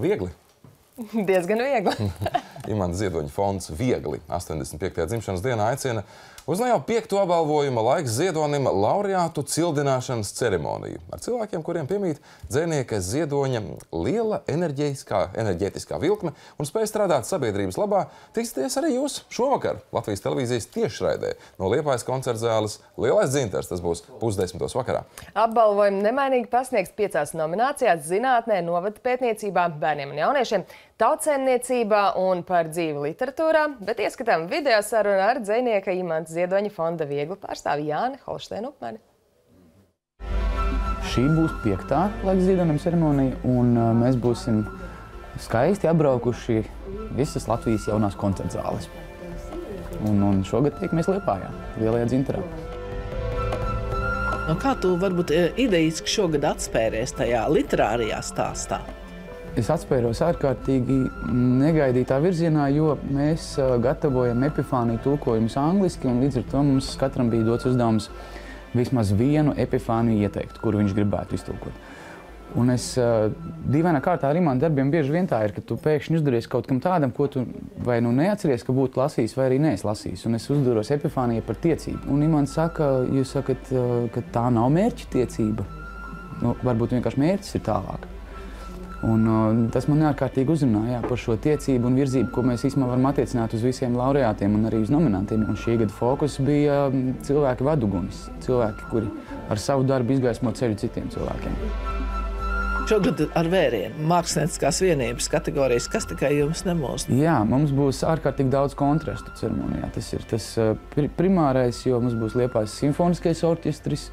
Viegli. Diezgan viegli. Imants Ziedoņa fonds Viegli 85. dzimšanas dienā aicina uz ne jau piekto apbalvojuma laiks Ziedonim laureātu cildināšanas ceremoniju ar cilvēkiem, kuriem piemīt dzēnieka Ziedoņa liela enerģētiskā vilkme un spēja strādāt sabiedrības labā, tiksties arī jūs šovakar Latvijas televīzijas tiešraidē no Liepājas koncertzāles Lielais dzintars. Tas būs pusdesmitos vakarā. Apbalvojumu nemainīgi pasniegs piecās nominācijās zinātnē, novada pētniecībā, bērniem un jauniešiem, tautsēmniecībā un par dzīvi literatūrā, bet ieskatām video sarunu ar dzēnieka Imants Ziedoņa fonda viegli pārstāvi Jāni Holšteinu Upmani. Šī būs piektā laika ziedoņa ceremonija, un uh, mēs būsim skaisti apbraukuši visas Latvijas jaunās koncerta zāles. Un, un šogad tiekamies Liepājā, Lielajā dzintarā. No kā tu varbūt e, idejiski šogad atspēries tajā literārijā stāstā? Es atspēros ārkārtīgi negaidītā virzienā, jo mēs gatavojam epifāniju tulkojumus angliski, un līdz ar to mums katram bija dots uzdevums vismaz vienu epifāniju ieteikt, kuru viņš gribētu iztulkot. Un es dīvainā kārtā ar imānu darbiem bieži vien tā ir, ka tu pēkšņi uzduries kaut kam tādam, ko tu vai nu neatceries, ka būtu lasījis, vai arī neesi lasījis. Un es uzduros epifānijai par tiecību. Un imāns saka, jūs sakat, ka tā nav mērķa tiecība. Nu, varbūt vienkārši mērķis ir tālāk. Un, uh, tas man ārkārtīgi uzrunāja par šo tiecību un virzību, ko mēs īstenībā varam attiecināt uz visiem laureātiem un arī uz nominantiem. Un šī gada fokus bija um, cilvēki vadugunis, cilvēki, kuri ar savu darbu izgaismo ceļu citiem cilvēkiem. Šogad ar vērienu mākslinieckās vienības kategorijas, kas tikai jums nemūs? Jā, mums būs ārkārtīgi daudz kontrastu ceremonijā. Tas ir tas uh, primārais, jo mums būs Liepājas simfoniskais orķestris,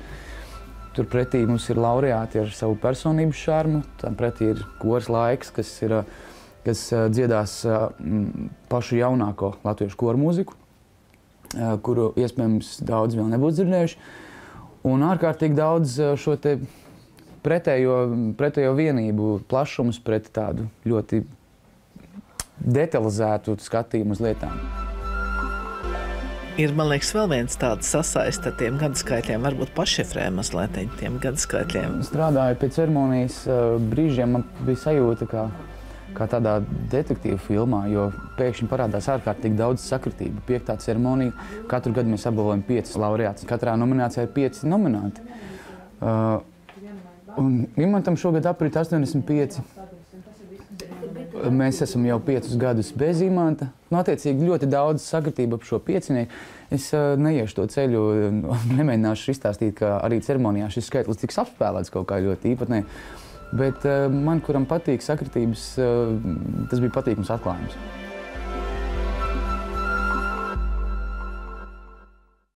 Turpretī mums ir laureāti ar savu personības šarmu. Tāpretī ir koris laiks, kas, ir, kas dziedās pašu jaunāko latviešu koru mūziku, kuru iespējams daudz vēl nebūtu dzirdējuši. Un ārkārtīgi daudz šo te pretējo, pretējo vienību plašums pret tādu ļoti detalizētu skatījumu uz lietām. Ir, man liekas, vēl viens tāds sasaist ar tiem gadaskaitļiem, varbūt pašefrē mazliet tiem gadaskaitļiem. Strādāju pie ceremonijas brīžiem, man bija sajūta, ka kā tādā detektīvu filmā, jo pēkšņi parādās ārkārtīgi daudz sakritību. Piektā ceremonija, katru gadu mēs apbalvojam piecas laureātus. Katrā nominācijā ir pieci nominanti. Uh, un Imantam šogad aprit 85. Mēs esam jau piecus gadus bez imanta. Nu, attiecīgi ļoti daudz sakritību ap šo piecinieku. Es uh, neiešu to ceļu, nemēģināšu izstāstīt, ka arī ceremonijā šis skaitlis tiks apspēlēts kaut kā ļoti īpatnē. Bet uh, man, kuram patīk sakritības, uh, tas bija patīkams atklājums.